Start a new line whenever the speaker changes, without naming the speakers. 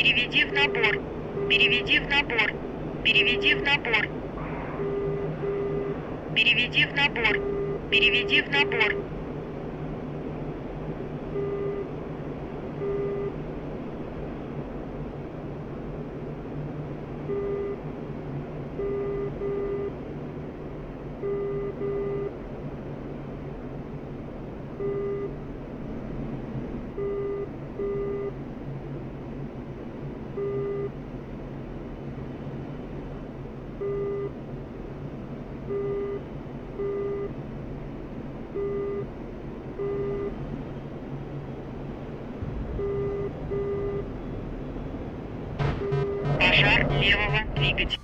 Переведи в набор. Переведи в набор. Переведи в набор. Переведи в набор. Переведи в набор. Левого двигателя.